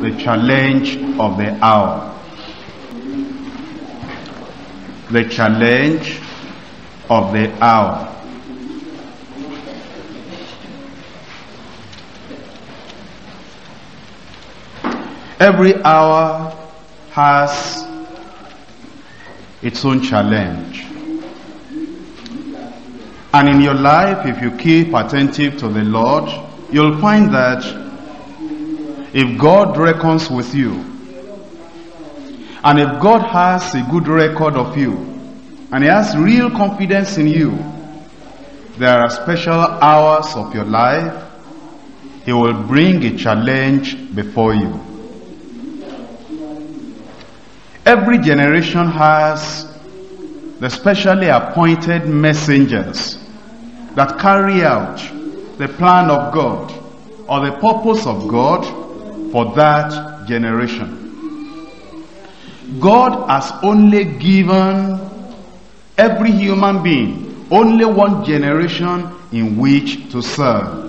the challenge of the hour. The challenge of the hour. Every hour has its own challenge. And in your life, if you keep attentive to the Lord, you'll find that if God reckons with you, and if God has a good record of you, and He has real confidence in you, there are special hours of your life He will bring a challenge before you. Every generation has the specially appointed messengers that carry out the plan of God or the purpose of God for that generation. God has only given every human being only one generation in which to serve.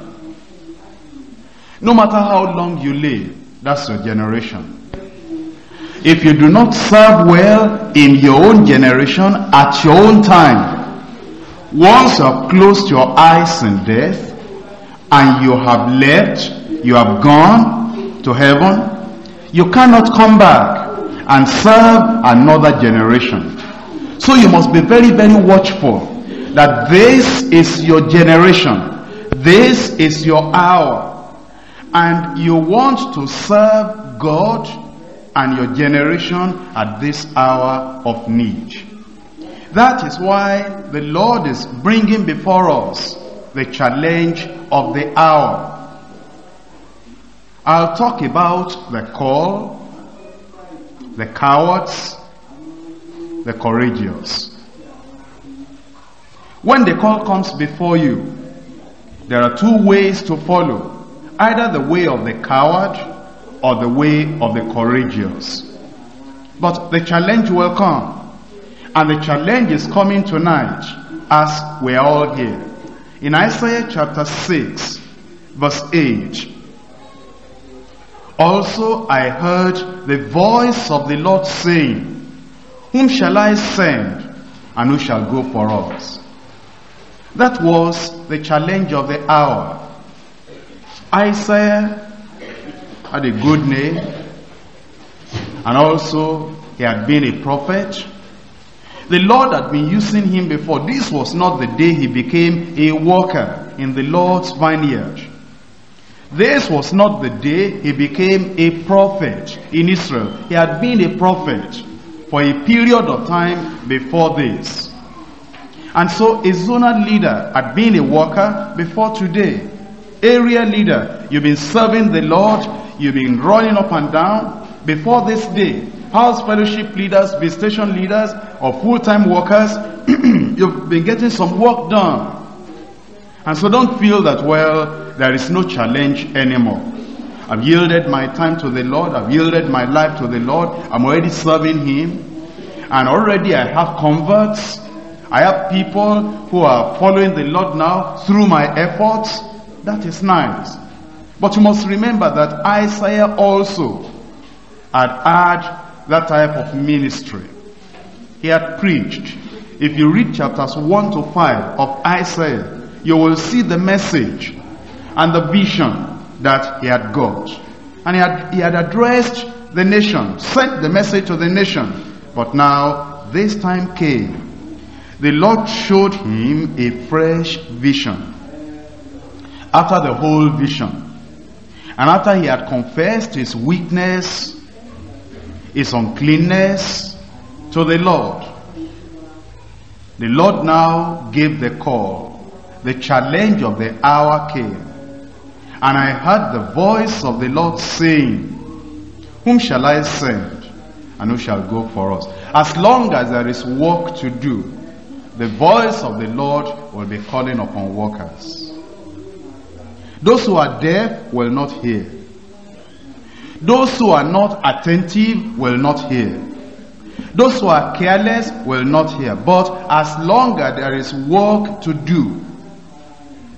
No matter how long you live, that's your generation. If you do not serve well in your own generation at your own time, once you have closed your eyes in death and you have left, you have gone to heaven, you cannot come back and serve another generation. So you must be very, very watchful that this is your generation. This is your hour. And you want to serve God and your generation at this hour of need. That is why the Lord is bringing before us the challenge of the hour. I'll talk about the call, the cowards, the courageous. When the call comes before you, there are two ways to follow. Either the way of the coward or the way of the courageous. But the challenge will come. And the challenge is coming tonight as we are all here. In Isaiah chapter 6, verse 8. Also I heard the voice of the Lord saying, Whom shall I send? And who shall go for us? That was the challenge of the hour. Isaiah had a good name and also he had been a prophet. The Lord had been using him before. This was not the day he became a worker in the Lord's vineyard. This was not the day he became a prophet in Israel. He had been a prophet for a period of time before this. And so a zonal leader had been a worker before today. Area leader, you've been serving the Lord, you've been running up and down before this day. House fellowship leaders, visitation leaders, or full-time workers, you've been getting some work done. And so don't feel that, well, there is no challenge anymore. I've yielded my time to the Lord. I've yielded my life to the Lord. I'm already serving Him. And already I have converts. I have people who are following the Lord now through my efforts. That is nice. But you must remember that Isaiah also had had that type of ministry. He had preached. If you read chapters 1 to 5 of Isaiah, you will see the message and the vision that he had got. And he had, he had addressed the nation, sent the message to the nation. But now, this time came. The Lord showed him a fresh vision. After the whole vision. And after he had confessed his weakness, his uncleanness to the Lord, the Lord now gave the call. The challenge of the hour came. And I heard the voice of the Lord saying, Whom shall I send? And who shall go for us? As long as there is work to do, the voice of the Lord will be calling upon workers. Those who are deaf will not hear. Those who are not attentive will not hear. Those who are careless will not hear. But as long as there is work to do,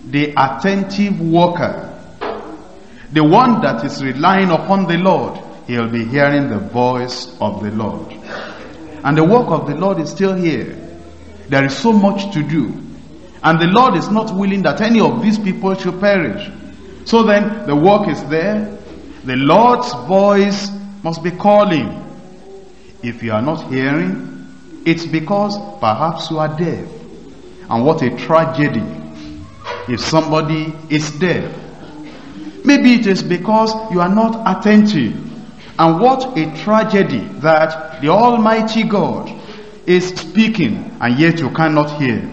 the attentive worker, The one that is relying upon the Lord, he'll be hearing the voice of the Lord. And the work of the Lord is still here. There is so much to do. And the Lord is not willing that any of these people should perish. So then, the work is there. The Lord's voice must be calling. If you are not hearing, it's because perhaps you are deaf. And what a tragedy if somebody is deaf. Maybe it is because you are not attentive. And what a tragedy that the Almighty God is speaking and yet you cannot hear.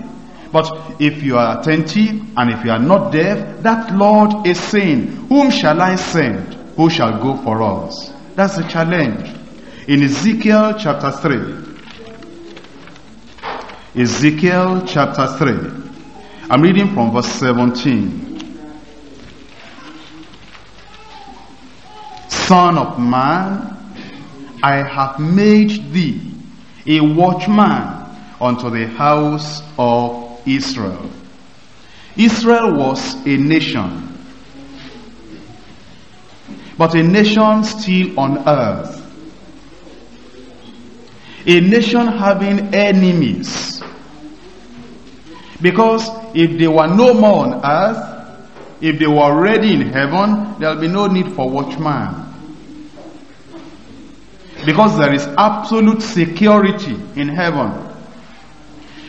But if you are attentive and if you are not deaf, that Lord is saying, Whom shall I send? Who shall go for us? That's the challenge. In Ezekiel chapter 3, Ezekiel chapter 3, I'm reading from verse 17. Son of man, I have made thee a watchman unto the house of Israel. Israel was a nation, but a nation still on earth. A nation having enemies. Because if they were no more on earth, if they were already in heaven, there'll be no need for watchman. Because there is absolute security in heaven.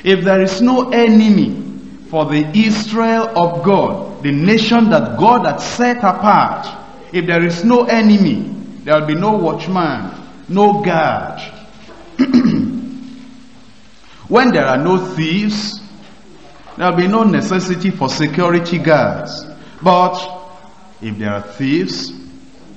If there is no enemy for the Israel of God, the nation that God had set apart, if there is no enemy, there will be no watchman, no guard. when there are no thieves, there will be no necessity for security guards. But if there are thieves,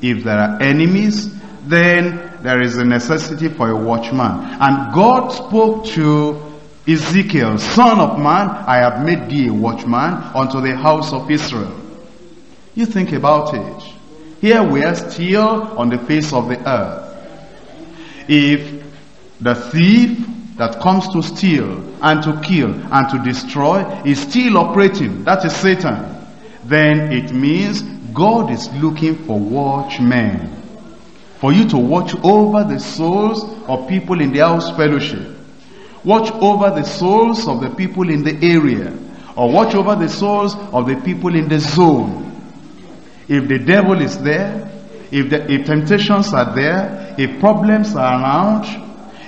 if there are enemies, then there is a necessity for a watchman. And God spoke to Ezekiel, son of man, I have made thee a watchman unto the house of Israel. You think about it. Here we are still on the face of the earth. If the thief that comes to steal and to kill and to destroy is still operating, that is Satan, then it means God is looking for watchmen. For you to watch over the souls of people in the house fellowship. Watch over the souls of the people in the area. Or watch over the souls of the people in the zone. If the devil is there, if, the, if temptations are there, if problems are around,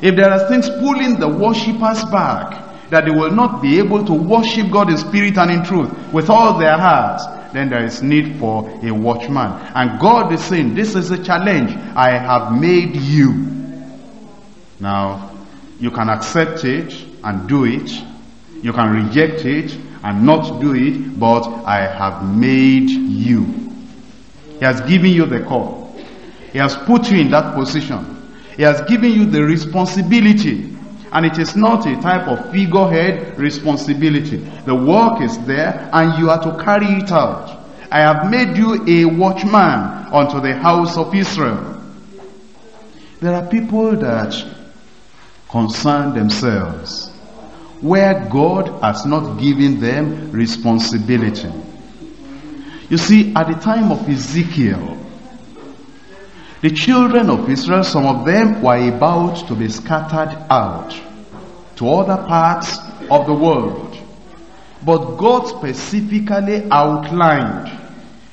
if there are things pulling the worshippers back, that they will not be able to worship God in spirit and in truth with all their hearts, then there is need for a watchman. And God is saying, this is a challenge. I have made you. Now, you can accept it and do it. You can reject it and not do it, but I have made you. He has given you the call. He has put you in that position. He has given you the responsibility. And it is not a type of figurehead responsibility. The work is there and you are to carry it out. I have made you a watchman unto the house of Israel. There are people that concern themselves where God has not given them responsibility. You see, at the time of Ezekiel, the children of Israel, some of them were about to be scattered out to other parts of the world. But God specifically outlined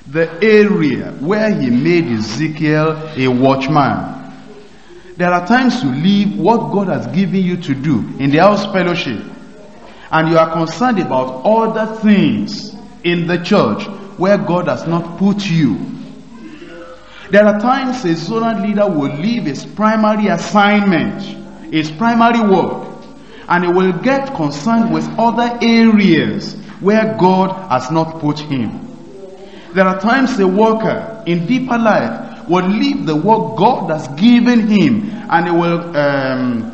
the area where he made Ezekiel a watchman. There are times you leave what God has given you to do in the house fellowship and you are concerned about other things in the church where God has not put you there are times a zonal leader will leave his primary assignment, his primary work, and he will get concerned with other areas where God has not put him. There are times a worker in deeper life will leave the work God has given him and he will um,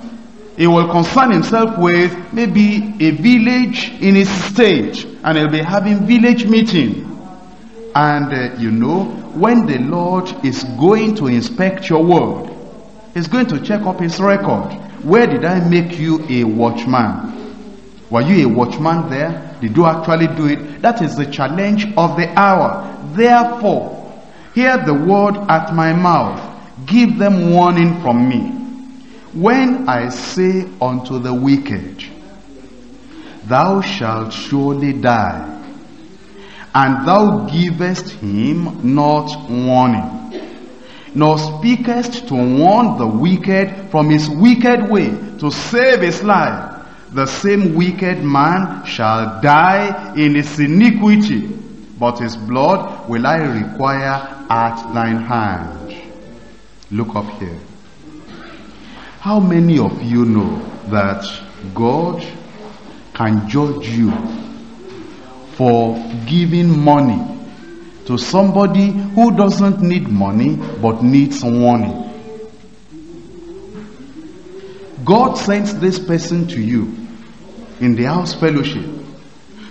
he will concern himself with maybe a village in his state and he'll be having village meeting and uh, you know when the Lord is going to inspect your world, He's going to check up His record. Where did I make you a watchman? Were you a watchman there? Did you actually do it? That is the challenge of the hour. Therefore, Hear the word at my mouth. Give them warning from me. When I say unto the wicked, Thou shalt surely die, and thou givest him not warning, nor speakest to warn the wicked from his wicked way to save his life, the same wicked man shall die in his iniquity, but his blood will I require at thine hand. Look up here. How many of you know that God can judge you for giving money to somebody who doesn't need money but needs warning? God sends this person to you in the house fellowship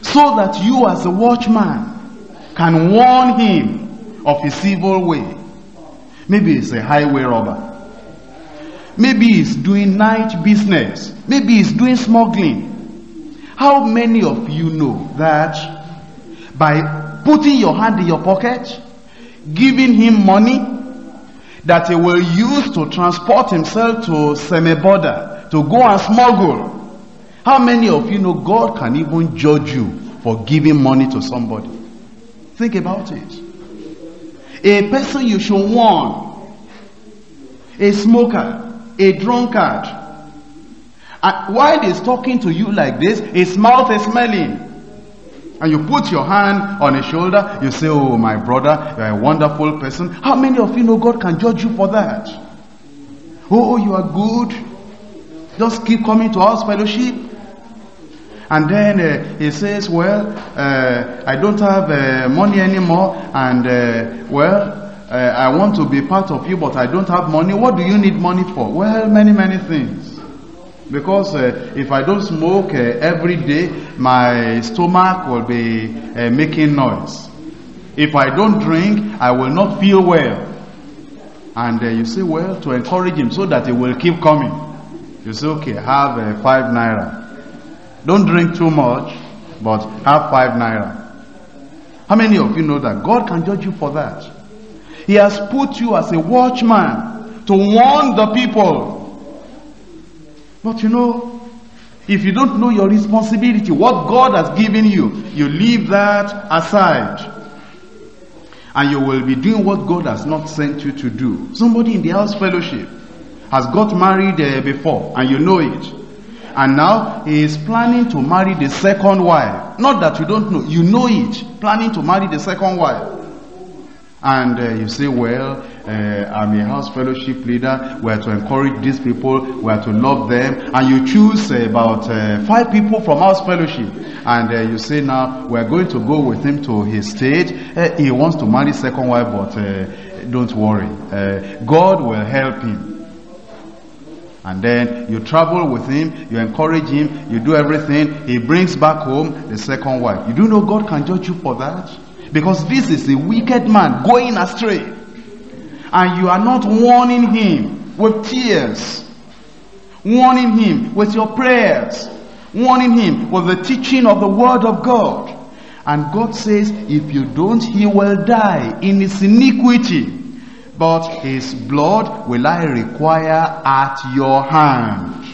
so that you as a watchman can warn him of his evil way. Maybe he's a highway robber. Maybe he's doing night business. Maybe he's doing smuggling. How many of you know that by putting your hand in your pocket, giving him money that he will use to transport himself to Seme border to go and smuggle. How many of you know God can even judge you for giving money to somebody? Think about it. A person you should warn, a smoker, a drunkard, uh, and while he's talking to you like this, his mouth is smelling. And you put your hand on his shoulder, you say, Oh, my brother, you're a wonderful person. How many of you know God can judge you for that? Oh, you are good. Just keep coming to house fellowship. And then uh, he says, Well, uh, I don't have uh, money anymore, and uh, well, uh, I want to be part of you, but I don't have money. What do you need money for? Well, many, many things. Because uh, if I don't smoke uh, every day, my stomach will be uh, making noise. If I don't drink, I will not feel well. And uh, you say, well, to encourage him so that he will keep coming. You say, okay, have uh, five naira. Don't drink too much, but have five naira. How many of you know that God can judge you for that? He has put you as a watchman to warn the people but you know, if you don't know your responsibility, what God has given you, you leave that aside. And you will be doing what God has not sent you to do. Somebody in the house fellowship has got married uh, before, and you know it. And now he is planning to marry the second wife. Not that you don't know, you know it. Planning to marry the second wife. And uh, you say, well, uh, I'm a house fellowship leader. We're to encourage these people. We're to love them. And you choose uh, about uh, five people from house fellowship. And uh, you say, now, we're going to go with him to his state. Uh, he wants to marry second wife, but don't worry. God will help him. And then you travel with him, you encourage him, you do everything. He brings back home the second wife. You do know God can judge you for that? Because this is a wicked man going astray. And you are not warning him with tears. Warning him with your prayers. Warning him with the teaching of the word of God. And God says, if you don't, he will die in his iniquity. But his blood will I require at your hand.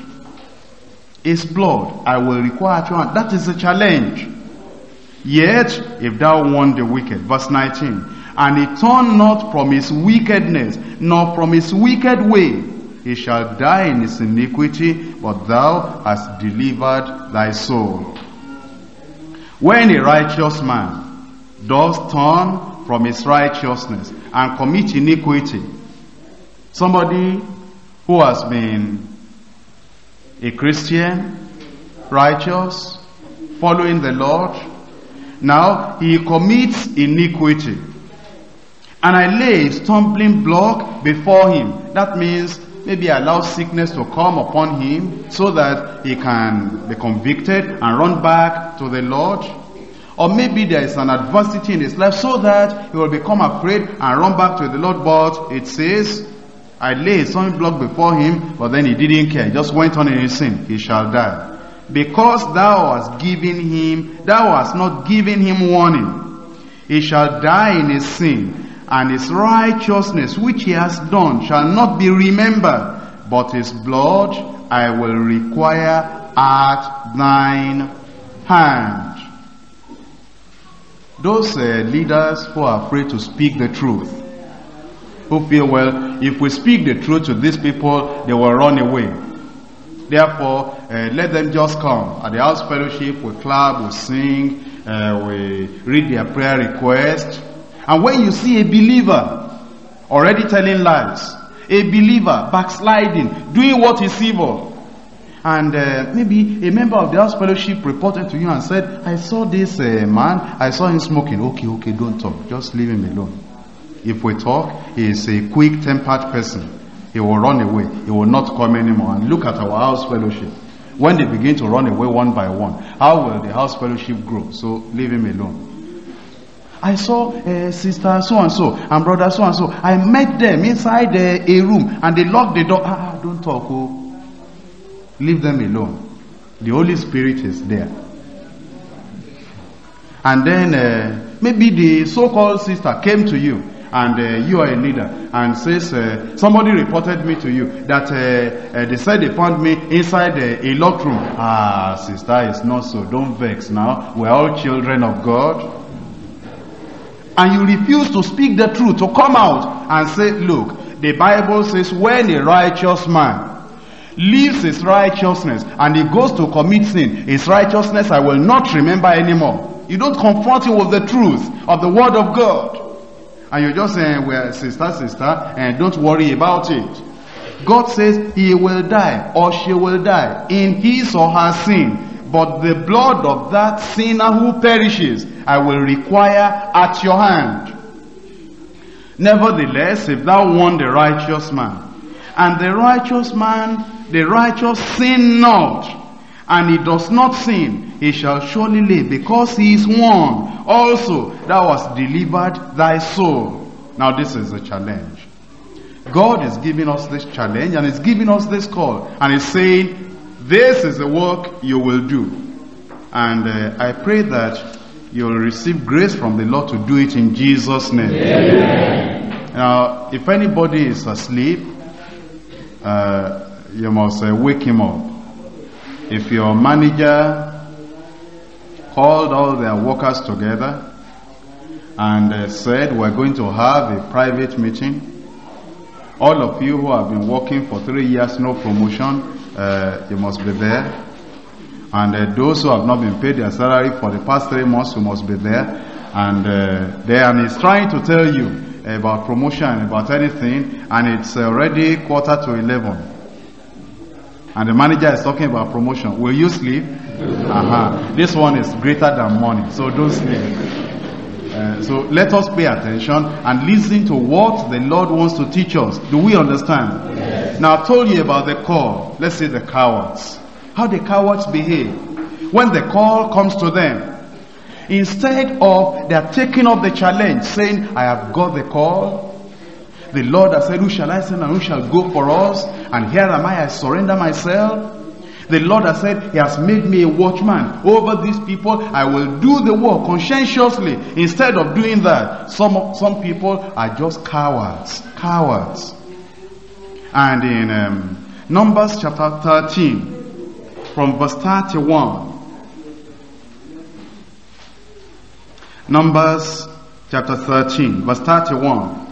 His blood I will require at your hand. That is a challenge. Yet, if thou warn the wicked, verse 19, and he turn not from his wickedness, nor from his wicked way, he shall die in his iniquity, but thou hast delivered thy soul. When a righteous man does turn from his righteousness and commit iniquity, somebody who has been a Christian, righteous, following the Lord, now he commits iniquity. And I lay a stumbling block before him. That means maybe allow sickness to come upon him so that he can be convicted and run back to the Lord. Or maybe there is an adversity in his life so that he will become afraid and run back to the Lord. But it says, I lay a stumbling block before him, but then he didn't care. He just went on in his sin. He shall die because thou hast given him, thou hast not given him warning. He shall die in his sin, and his righteousness which he has done shall not be remembered, but his blood I will require at thine hand. Those uh, leaders who are afraid to speak the truth, who feel, well, if we speak the truth to these people, they will run away. Therefore, uh, let them just come. At the house fellowship, we clap, we sing, uh, we read their prayer request. And when you see a believer already telling lies, a believer backsliding, doing what is evil, and uh, maybe a member of the house fellowship reported to you and said, I saw this uh, man, I saw him smoking. Okay, okay, don't talk. Just leave him alone. If we talk, he is a quick tempered person. He will run away. He will not come anymore. And look at our house fellowship. When they begin to run away one by one, how will the house fellowship grow? So leave him alone. I saw uh, sister so and so and brother so and so. I met them inside uh, a room and they locked the door. Ah, don't talk. Oh. Leave them alone. The Holy Spirit is there. And then uh, maybe the so-called sister came to you and uh, you are a leader. And says uh, somebody reported me to you that uh, uh they said they found me inside uh, a locked room. Ah sister it's not so. Don't vex now. We're all children of god. And you refuse to speak the truth to come out and say look the bible says when a righteous man leaves his righteousness and he goes to commit sin his righteousness i will not remember anymore. You don't confront him with the truth of the word of god and you're just saying, well, sister, sister, and don't worry about it. God says he will die or she will die in his or her sin. But the blood of that sinner who perishes, I will require at your hand. Nevertheless, if thou want the righteous man, and the righteous man, the righteous sin not, and he does not sin, he shall surely live, because he is one. Also, thou hast delivered thy soul. Now this is a challenge. God is giving us this challenge and is giving us this call. And he's saying, this is the work you will do. And uh, I pray that you'll receive grace from the Lord to do it in Jesus' name. Amen. Now, if anybody is asleep, uh, you must uh, wake him up. If your manager called all their workers together and uh, said, We're going to have a private meeting. All of you who have been working for three years, no promotion, uh, you must be there. And uh, those who have not been paid their salary for the past three months, you must be there. And uh, there, and he's trying to tell you about promotion, about anything, and it's already quarter to eleven and the manager is talking about promotion. Will you sleep? Uh-huh. This one is greater than money, so don't sleep. Uh, so let us pay attention and listen to what the Lord wants to teach us. Do we understand? Yes. Now I've told you about the call. Let's say the cowards. How the cowards behave. When the call comes to them, instead of they are taking up the challenge, saying, I have got the call, the Lord has said, Who shall I send and who shall go for us? And here am I, I surrender myself. The Lord has said, He has made me a watchman over these people. I will do the work conscientiously. Instead of doing that, some, some people are just cowards. Cowards. And in um, Numbers chapter 13, from verse 31, Numbers chapter 13, verse 31.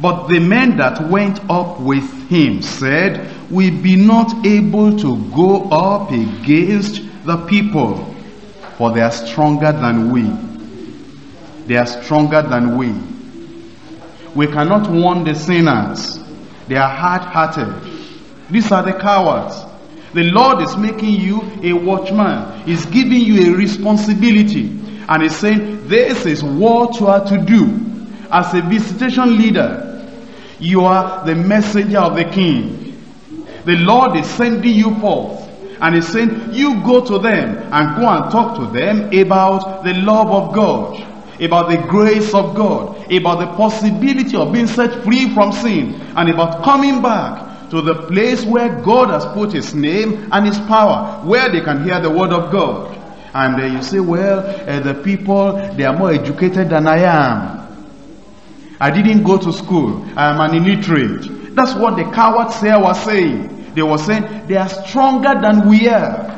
But the men that went up with him said, We be not able to go up against the people, for they are stronger than we. They are stronger than we. We cannot warn the sinners. They are hard-hearted. These are the cowards. The Lord is making you a watchman. He's giving you a responsibility. And He's saying, this is what you are to do as a visitation leader you are the messenger of the king. The Lord is sending you forth. And he's saying, you go to them and go and talk to them about the love of God, about the grace of God, about the possibility of being set free from sin, and about coming back to the place where God has put his name and his power, where they can hear the word of God. And uh, you say, well, uh, the people, they are more educated than I am. I didn't go to school. I am an illiterate. That's what the cowards here were saying. They were saying they are stronger than we are.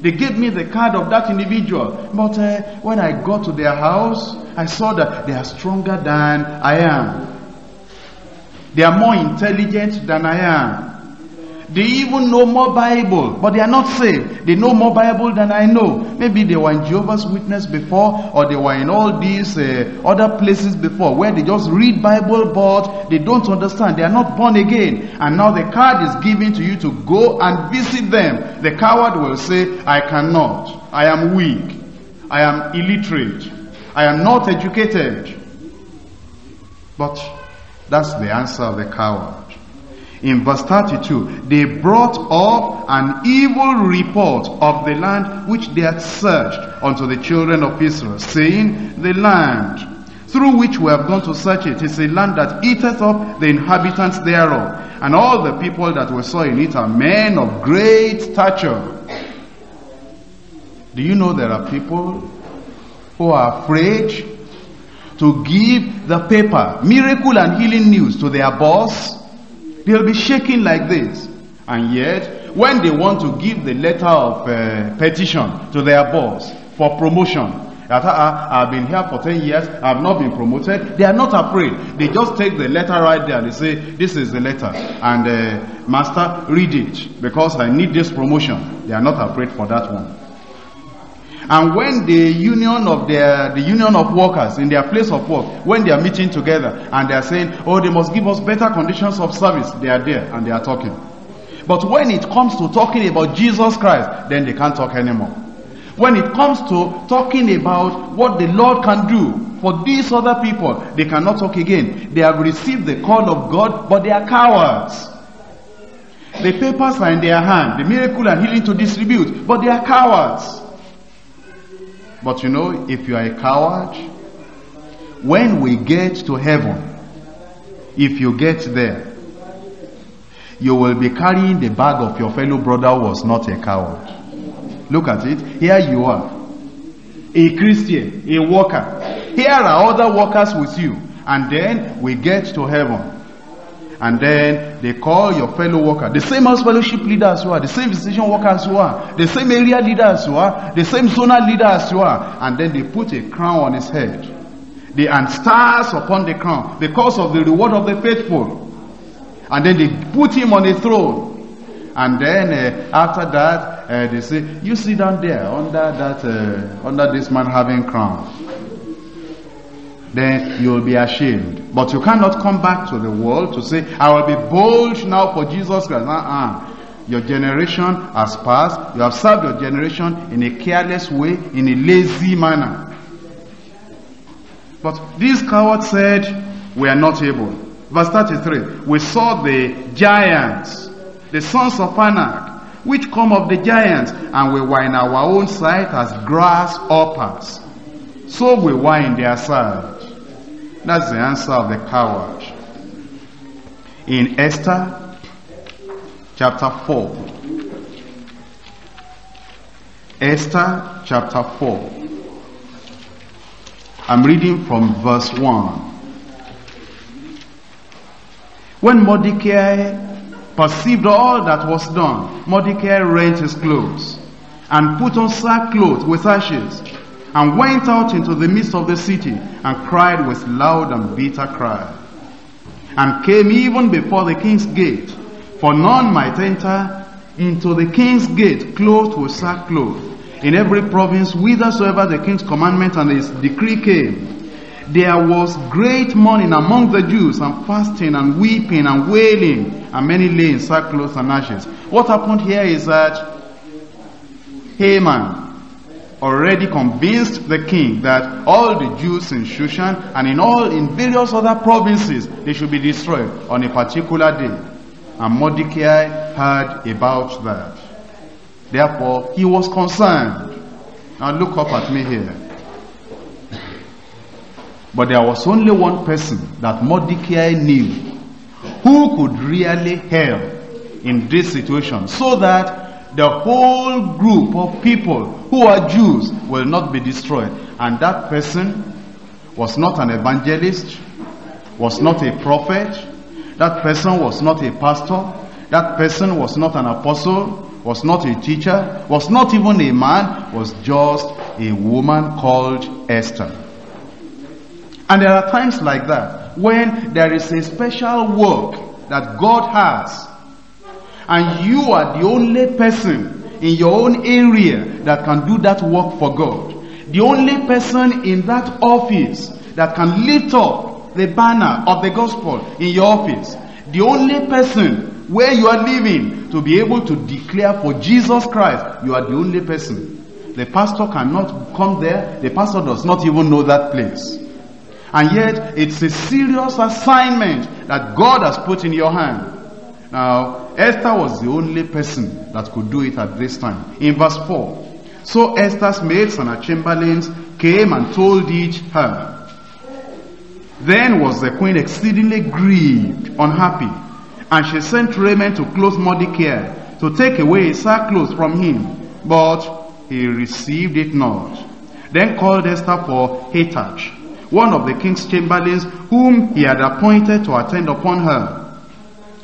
They gave me the card of that individual. But uh, when I got to their house, I saw that they are stronger than I am. They are more intelligent than I am. They even know more Bible, but they are not saved. They know more Bible than I know. Maybe they were in Jehovah's Witness before, or they were in all these uh, other places before, where they just read Bible, but they don't understand. They are not born again. And now the card is given to you to go and visit them. The coward will say, I cannot. I am weak. I am illiterate. I am not educated. But that's the answer of the coward. In verse 32, they brought up an evil report of the land which they had searched unto the children of Israel, saying, The land through which we have gone to search it is a land that eateth up the inhabitants thereof. And all the people that we saw in it are men of great stature. Do you know there are people who are afraid to give the paper, miracle and healing news to their boss? They'll be shaking like this. And yet, when they want to give the letter of uh, petition to their boss for promotion, that uh, I've been here for 10 years, I've not been promoted, they are not afraid. They just take the letter right there. They say, this is the letter. And uh, master, read it because I need this promotion. They are not afraid for that one. And when the union of their, the union of workers in their place of work, when they are meeting together and they are saying, oh, they must give us better conditions of service, they are there and they are talking. But when it comes to talking about Jesus Christ, then they can't talk anymore. When it comes to talking about what the Lord can do for these other people, they cannot talk again. They have received the call of God, but they are cowards. The papers are in their hand, the miracle and healing to distribute, but they are cowards. But you know, if you are a coward, when we get to heaven, if you get there, you will be carrying the bag of your fellow brother was not a coward. Look at it. Here you are. A Christian, a worker. Here are other workers with you. And then we get to heaven. And then they call your fellow worker, the same house fellowship leader as you are, the same visitation worker as you are, the same area leader as you are, the same zonal leader as you are. And then they put a crown on his head. They and stars upon the crown because of the reward of the faithful. And then they put him on a throne. And then uh, after that, uh, they say, you sit down there under that, uh, under this man having crown. Then you will be ashamed. But you cannot come back to the world to say, I will be bold now for Jesus Christ. Uh-uh. Your generation has passed. You have served your generation in a careless way, in a lazy manner. But these cowards said, we are not able. Verse 33, we saw the giants, the sons of Anak, which come of the giants, and we were in our own sight as grasshoppers. So we were in their sight. That's the answer of the coward. In Esther chapter 4. Esther chapter 4. I'm reading from verse 1. When Mordecai perceived all that was done, Mordecai rent his clothes and put on sackcloth with ashes and went out into the midst of the city and cried with loud and bitter cry. And came even before the king's gate for none might enter into the king's gate clothed with sackcloth. In every province whithersoever the king's commandment and his decree came there was great mourning among the Jews and fasting and weeping and wailing and many lay in sackcloth and ashes. What happened here is that Haman already convinced the king that all the Jews in Shushan and in all in various other provinces they should be destroyed on a particular day. And Mordecai heard about that. Therefore, he was concerned. Now look up at me here. But there was only one person that Mordecai knew who could really help in this situation so that the whole group of people who are Jews will not be destroyed. And that person was not an evangelist, was not a prophet. That person was not a pastor. That person was not an apostle, was not a teacher, was not even a man, was just a woman called Esther. And there are times like that when there is a special work that God has and you are the only person in your own area that can do that work for God. The only person in that office that can lift up the banner of the gospel in your office. The only person where you are living to be able to declare for Jesus Christ, you are the only person. The pastor cannot come there. The pastor does not even know that place. And yet, it's a serious assignment that God has put in your hand. Now, Esther was the only person that could do it at this time. In verse 4, so Esther's maids and her chamberlains came and told each her. Then was the queen exceedingly grieved, unhappy, and she sent raiment to clothe Mordecai, to take away his sackcloth from him. But he received it not. Then called Esther for Hathach, one of the king's chamberlains, whom he had appointed to attend upon her,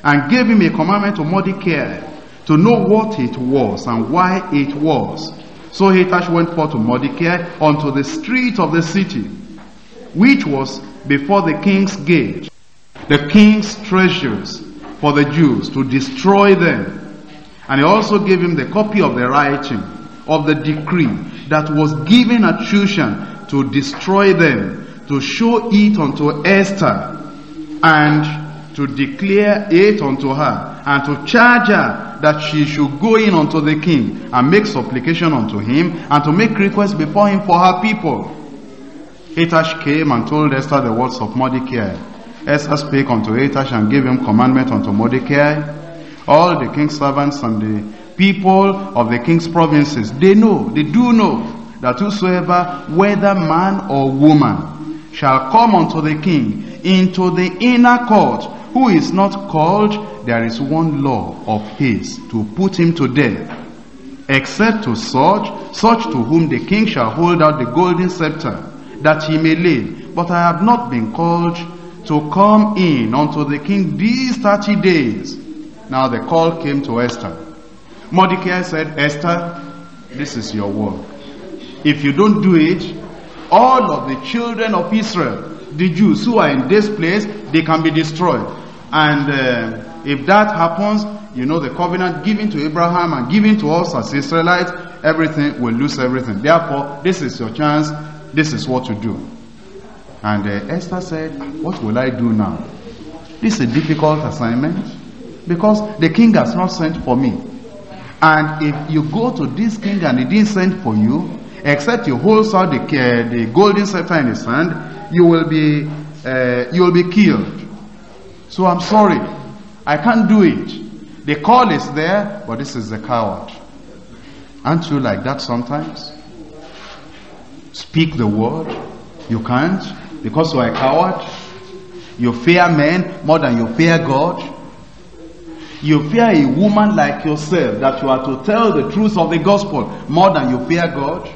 and gave him a commandment to Mordecai, to know what it was and why it was. So Hathach went forth to Mordecai unto the street of the city, which was before the king's gate, the king's treasures for the Jews, to destroy them. And he also gave him the copy of the writing of the decree that was given at Shushan to destroy them, to show it unto Esther, and to declare it unto her, and to charge her that she should go in unto the king, and make supplication unto him, and to make request before him for her people. Hathach came and told Esther the words of Mordecai. Esther spake unto Hathach and gave him commandment unto Mordecai. All the king's servants and the people of the king's provinces, they know, they do know, that whosoever, whether man or woman, shall come unto the king into the inner court, who is not called, there is one law of his, to put him to death, except to such, such to whom the king shall hold out the golden scepter, that he may live. But I have not been called to come in unto the king these thirty days. Now the call came to Esther. Mordecai said, Esther, this is your work. If you don't do it, all of the children of Israel, the Jews who are in this place, they can be destroyed. And uh, if that happens, you know the covenant given to Abraham and given to us as Israelites, everything will lose everything. Therefore, this is your chance. This is what to do. And uh, Esther said, what will I do now? This is a difficult assignment because the king has not sent for me. And if you go to this king and he didn't send for you, except you hold out the, uh, the golden scepter in his hand, you will be uh, you will be killed. So I'm sorry, I can't do it. The call is there, but this is the coward. Aren't you like that sometimes? Speak the word, you can't because you are a coward. You fear men more than you fear God. You fear a woman like yourself that you are to tell the truth of the gospel more than you fear God.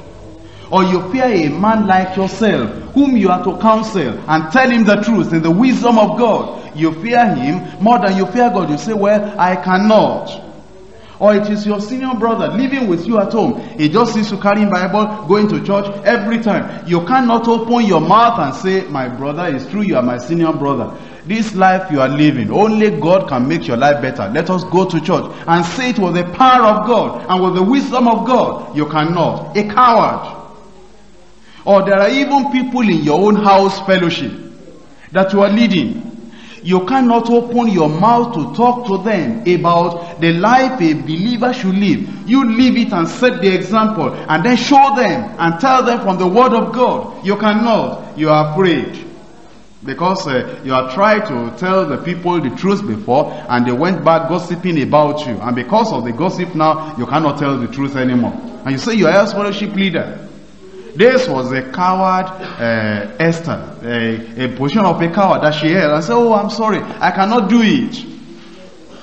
Or you fear a man like yourself whom you are to counsel and tell him the truth in the wisdom of God. You fear him more than you fear God. You say, well, I cannot. Or it is your senior brother living with you at home. He just sees you carrying Bible, going to church every time. You cannot open your mouth and say, my brother, it's true you are my senior brother. This life you are living, only God can make your life better. Let us go to church and say it with the power of God and with the wisdom of God. You cannot. A coward. Or there are even people in your own house fellowship that you are leading. You cannot open your mouth to talk to them about the life a believer should live. You live it and set the example and then show them and tell them from the word of God. You cannot. You are afraid. Because uh, you have tried to tell the people the truth before and they went back gossiping about you. And because of the gossip now, you cannot tell the truth anymore. And you say you are a fellowship leader. This was a coward uh, Esther, a, a position of a coward that she held. And said, oh, I'm sorry, I cannot do it.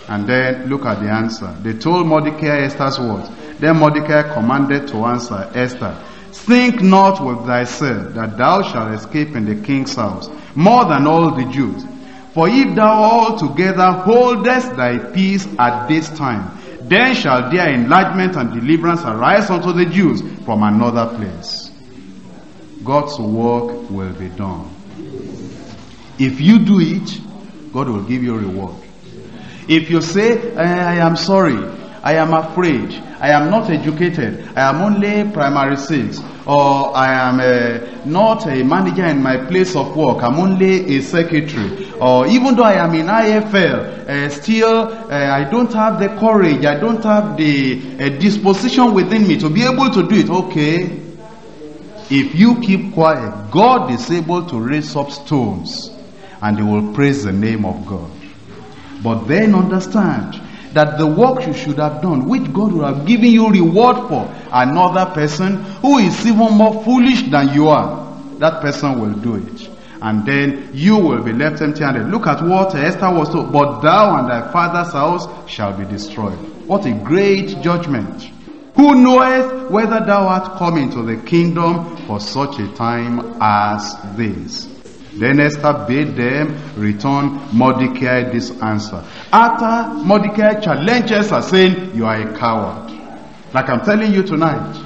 And then look at the answer. They told Mordecai Esther's words. Then Mordecai commanded to answer Esther, Think not with thyself that thou shalt escape in the king's house more than all the Jews. For if thou altogether holdest thy peace at this time, then shall their enlargement and deliverance arise unto the Jews from another place. God's work will be done. If you do it, God will give you a reward. If you say, I am sorry, I am afraid, I am not educated, I am only primary six, or I am uh, not a manager in my place of work, I'm only a secretary, or even though I am in IFL, uh, still uh, I don't have the courage, I don't have the uh, disposition within me to be able to do it. Okay, if you keep quiet, God is able to raise up stones and they will praise the name of God. But then understand that the work you should have done, which God will have given you reward for, another person who is even more foolish than you are, that person will do it. And then you will be left empty handed. Look at what Esther was told. But thou and thy father's house shall be destroyed. What a great judgment. Who knoweth whether thou art come into the kingdom for such a time as this? Then Esther bade them return Mordecai this answer. After Mordecai challenges her saying, you are a coward. Like I'm telling you tonight.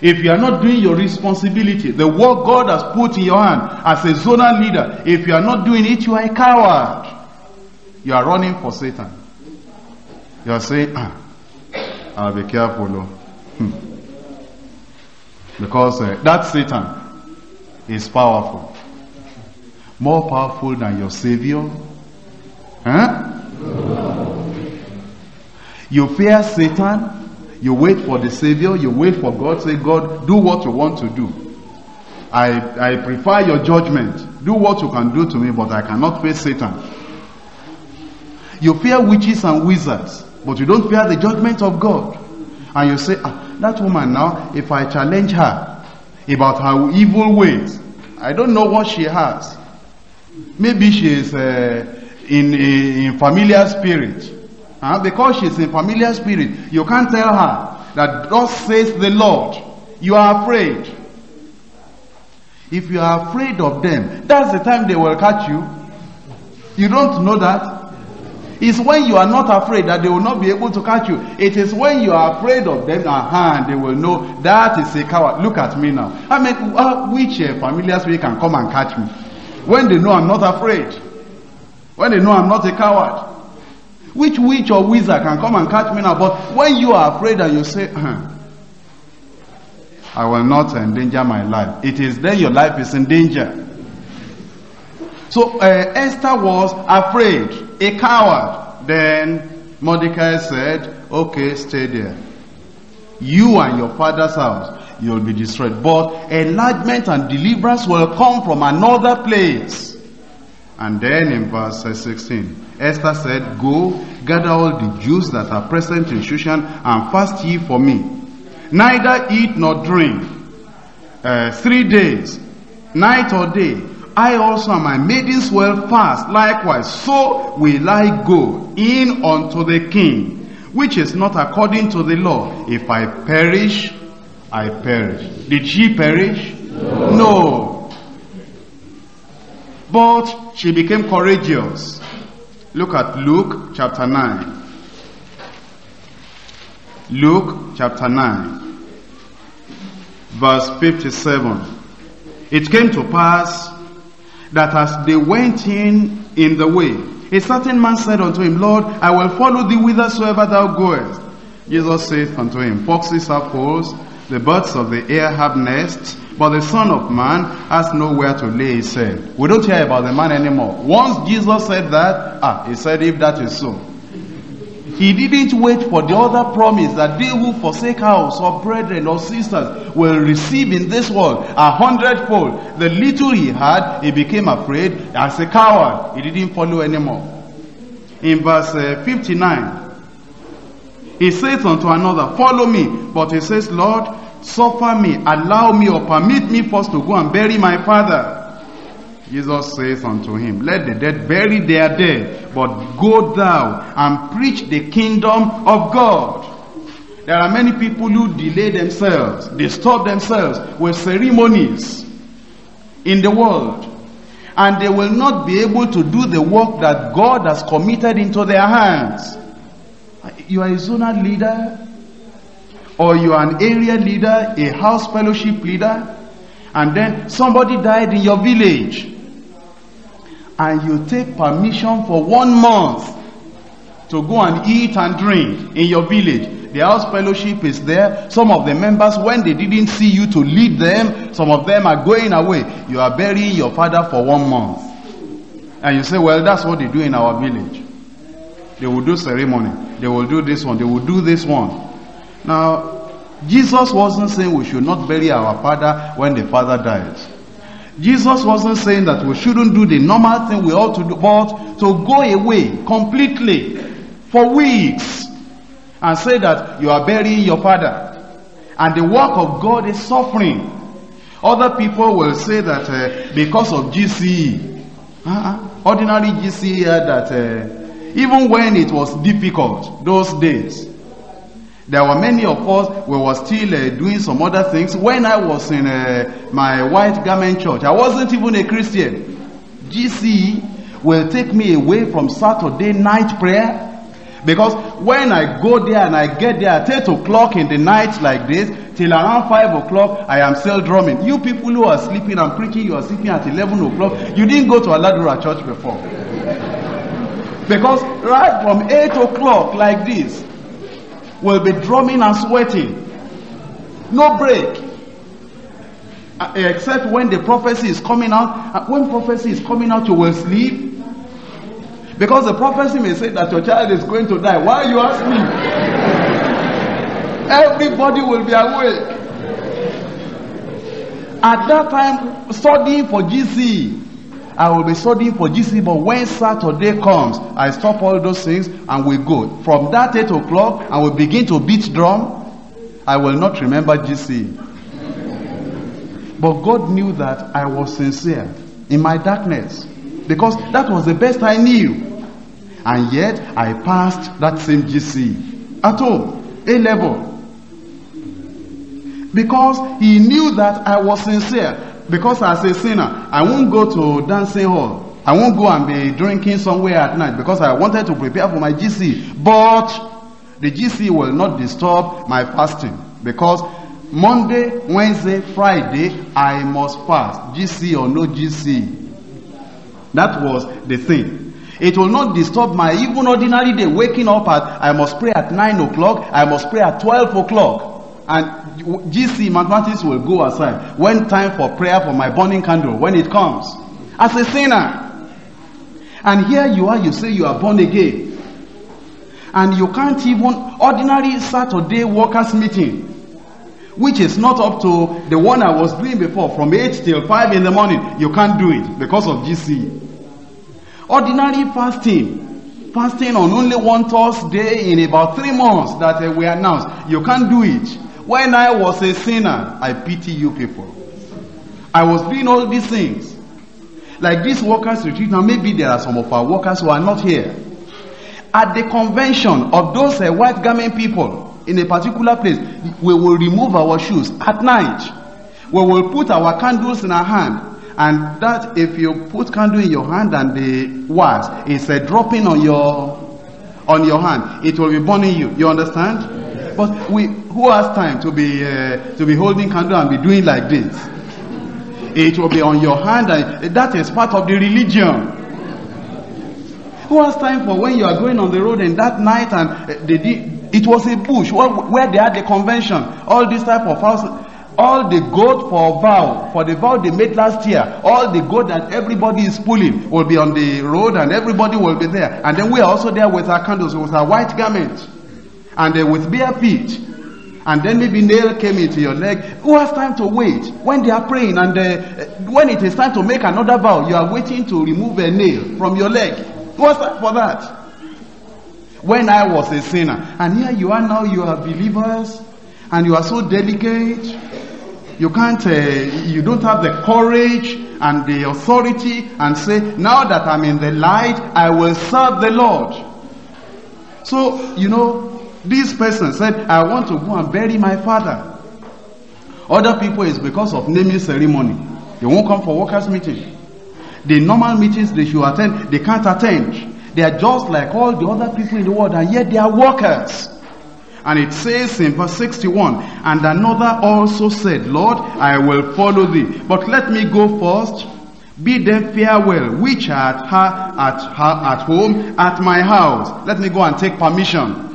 If you are not doing your responsibility, the work God has put in your hand as a zonal leader, if you are not doing it, you are a coward. You are running for Satan. You are saying, ah, I'll be careful. Hmm. Because uh, that Satan is powerful. More powerful than your Savior. Huh? You fear Satan. You wait for the Savior. You wait for God. Say, God, do what you want to do. I, I prefer your judgment. Do what you can do to me, but I cannot face Satan. You fear witches and wizards, but you don't fear the judgment of God. And you say, ah, that woman now, if I challenge her about her evil ways, I don't know what she has. Maybe she is uh, in, in familiar spirit. Uh, because she's in familiar spirit, you can't tell her that God says the Lord. You are afraid. If you are afraid of them, that's the time they will catch you. You don't know that? It's when you are not afraid that they will not be able to catch you. It is when you are afraid of them, aha, and they will know that is a coward. Look at me now. I mean, uh, which uh, familiar spirit can come and catch me? When they know I'm not afraid. When they know I'm not a coward. Which witch or wizard can come and catch me now? But when you are afraid and you say, uh, I will not endanger my life. It is then your life is in danger. So uh, Esther was afraid, a coward. Then Mordecai said, okay, stay there. You and your father's house, you'll be destroyed. But enlargement and deliverance will come from another place. And then in verse 16, Esther said, Go, gather all the Jews that are present in Shushan and fast ye for me. Neither eat nor drink. Uh, three days, night or day. I also and my maidens will fast likewise. So will I go in unto the king, which is not according to the law. If I perish, I perish. Did she perish? No. no. But she became courageous. Look at Luke chapter 9. Luke chapter 9, verse 57. It came to pass that as they went in in the way, a certain man said unto him, Lord, I will follow thee whithersoever thou goest. Jesus saith unto him, Foxes have holes, the birds of the air have nests, but the Son of Man has nowhere to lay his head. We don't hear about the man anymore. Once Jesus said that, ah, he said, if that is so. He didn't wait for the other promise that they who forsake house or brethren or sisters will receive in this world a hundredfold. The little he had, he became afraid as a coward. He didn't follow anymore. In verse uh, 59, he says unto another, follow me. But he says, Lord, suffer me, allow me or permit me first to go and bury my father. Jesus says unto him, Let the dead bury their dead, but go thou and preach the kingdom of God. There are many people who delay themselves, disturb themselves with ceremonies in the world. And they will not be able to do the work that God has committed into their hands. You are a zonal leader, or you are an area leader, a house fellowship leader, and then somebody died in your village, and you take permission for one month to go and eat and drink in your village. The house fellowship is there. Some of the members, when they didn't see you to lead them, some of them are going away. You are burying your father for one month. And you say, well, that's what they do in our village. They will do ceremony. They will do this one. They will do this one. Now, Jesus wasn't saying we should not bury our father when the father dies. Jesus wasn't saying that we shouldn't do the normal thing we ought to do, but to go away completely for weeks and say that you are burying your father and the work of God is suffering. Other people will say that uh, because of GCE, uh-uh, ordinary GCE that uh, even when it was difficult those days, there were many of us we were still uh, doing some other things. When I was in uh, my white garment church, I wasn't even a Christian. GCE will take me away from Saturday night prayer because when I go there and I get there at 8 o'clock in the night like this, till around 5 o'clock, I am still drumming. You people who are sleeping, I'm preaching, you are sleeping at 11 o'clock. You didn't go to Aladura church before. because right from 8 o'clock like this, we'll be drumming and sweating. No break. Uh, except when the prophecy is coming out. Uh, when prophecy is coming out, you will sleep. Because the prophecy may say that your child is going to die. Why you ask me? Everybody will be awake. At that time, studying for GC. I will be studying for GC, but when Saturday comes, I stop all those things and we go. From that 8 o'clock, and we begin to beat drum, I will not remember GC. But God knew that I was sincere in my darkness. Because that was the best I knew. And yet, I passed that same GC at home, A level. Because he knew that I was sincere. Because as a sinner, I won't go to dancing hall. I won't go and be drinking somewhere at night because I wanted to prepare for my GC. But the GC will not disturb my fasting. Because Monday, Wednesday, Friday, I must fast. GC or no GC. That was the thing. It will not disturb my even ordinary day. Waking up at, I must pray at 9 o'clock, I must pray at 12 o'clock. And GC mathematics will go aside. When time for prayer for my burning candle, when it comes. As a sinner. And here you are, you say you are born again. And you can't even, ordinary Saturday workers meeting, which is not up to the one I was doing before, from 8 till 5 in the morning, you can't do it because of GC. Ordinary fasting, fasting on only one Thursday in about three months that we announced, you can't do it. When I was a sinner, I pity you people. I was doing all these things. Like this workers retreat, now maybe there are some of our workers who are not here. At the convention of those uh, white garment people in a particular place, we will remove our shoes at night. We will put our candles in our hand and that if you put candle in your hand and the wax is uh, dropping on your on your hand, it will be burning you. You understand? But we who has time to be uh, to be holding candle and be doing like this? It will be on your hand, and that is part of the religion. Who has time for when you are going on the road and that night and uh, they did, it was a bush where, they had the convention, all this type of house all the goat for vow, for the vow they made last year, all the goat that everybody is pulling will be on the road and everybody will be there. And then we are also there with our candles, with our white garments, and uh, with bare feet. And then maybe nail came into your leg. Who has time to wait when they are praying? And uh, when it is time to make another vow, you are waiting to remove a nail from your leg. Who has time for that? When I was a sinner, and here you are now, you are believers, and you are so delicate you can't, uh, you don't have the courage and the authority and say, now that I'm in the light, I will serve the Lord. So, you know, This person said, I want to go and bury my father. Other people is because of naming ceremony. They won't come for workers' meeting. The normal meetings they should attend, they can't attend. They are just like all the other people in the world, and yet they are workers. And it says in verse 61, And another also said, Lord, I will follow thee. But let me go first. Bid them farewell, which are at her, at her, at home, at my house. Let me go and take permission.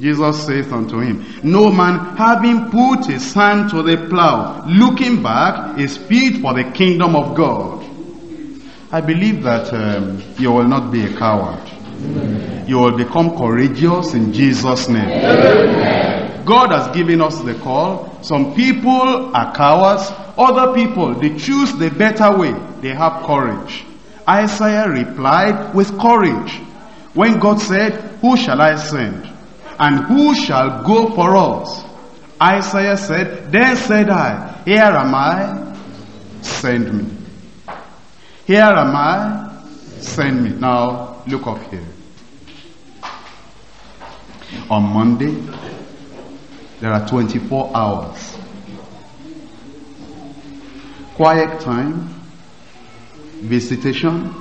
Jesus saith unto him, No man having put his hand to the plow, looking back, is fit for the kingdom of God. I believe that um, you will not be a coward. You will become courageous in Jesus' name. God has given us the call. Some people are cowards. Other people, they choose the better way. They have courage. Isaiah replied with courage. When God said, Who shall I send? And who shall go for us? Isaiah said, Then said I, Here am I, send me. Here am I, send me. Now, look up here. On Monday, there are 24 hours. Quiet time, visitation,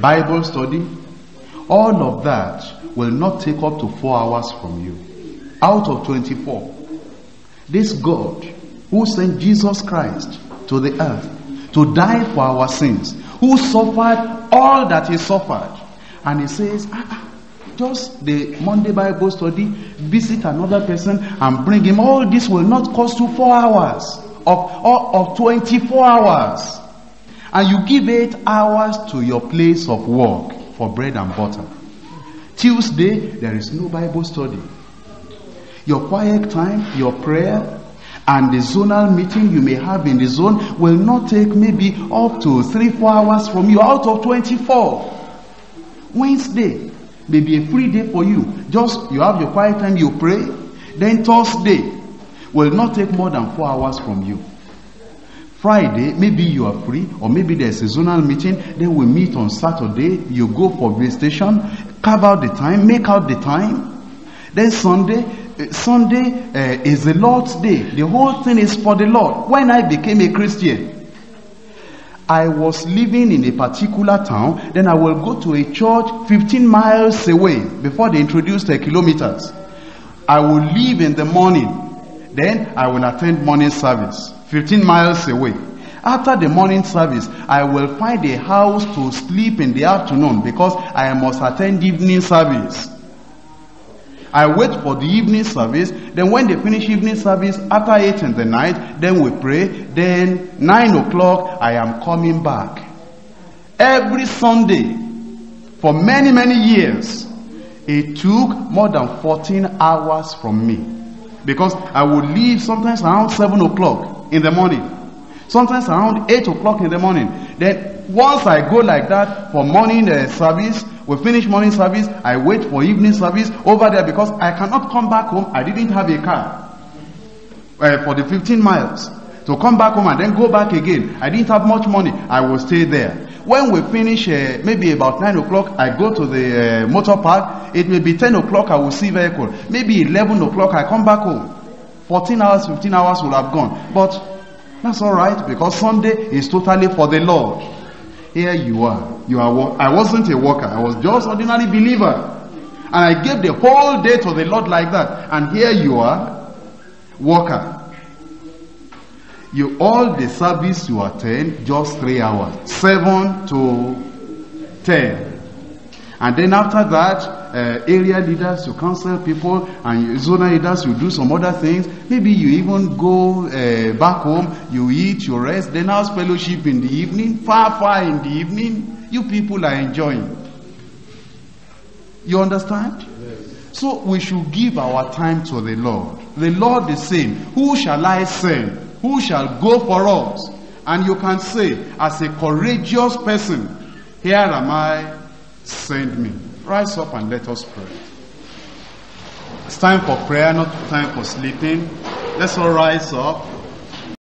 Bible study, all of that will not take up to four hours from you. Out of 24. This God who sent Jesus Christ to the earth to die for our sins, who suffered all that he suffered. And he says, ah, ah, just the Monday Bible study, visit another person and bring him. All this will not cost you four hours of, of 24 hours. And you give eight hours to your place of work for bread and butter. Tuesday, there is no Bible study. Your quiet time, your prayer, and the zonal meeting you may have in the zone will not take maybe up to three, four hours from you out of 24. Wednesday may be a free day for you. Just you have your quiet time, you pray. Then Thursday will not take more than four hours from you. Friday, maybe you are free, or maybe there's a zonal meeting, then we meet on Saturday, you go for visitation, carve out the time, make out the time. Then Sunday, uh, Sunday uh, is the Lord's day. The whole thing is for the Lord. When I became a Christian, I was living in a particular town, then I will go to a church 15 miles away before they introduced the kilometers. I will leave in the morning, then I will attend morning service 15 miles away. After the morning service, I will find a house to sleep in the afternoon because I must attend evening service. I wait for the evening service. Then when they finish evening service, after 8 in the night, then we pray. Then 9 o'clock, I am coming back. Every Sunday, for many, many years, it took more than 14 hours from me. Because I would leave sometimes around 7 o'clock in the morning. Sometimes around 8 o'clock in the morning. Then once I go like that for morning uh, service, we finish morning service, I wait for evening service over there because I cannot come back home. I didn't have a car uh, for the 15 miles. To come back home and then go back again. I didn't have much money. I will stay there. When we finish, uh, maybe about 9 o'clock, I go to the uh, motor park. It may be 10 o'clock, I will see vehicle. Maybe 11 o'clock, I come back home. 14 hours, 15 hours will have gone. But that's all right because Sunday is totally for the Lord. Here you are. You are. I wasn't a worker. I was just ordinary believer. And I gave the whole day to the Lord like that. And here you are, worker. You all the service you attend just three hours, seven to ten. And then after that, uh, area leaders, you counsel people, and zonal leaders, you do some other things. Maybe you even go uh, back home, you eat, you rest. Then house fellowship in the evening, far, far in the evening. You people are enjoying. You understand? Yes. So we should give our time to the Lord. The Lord is saying, Who shall I send? Who shall go for us? And you can say, as a courageous person, Here am I, send me. Rise up and let us pray. It's time for prayer, not time for sleeping. Let's all rise up.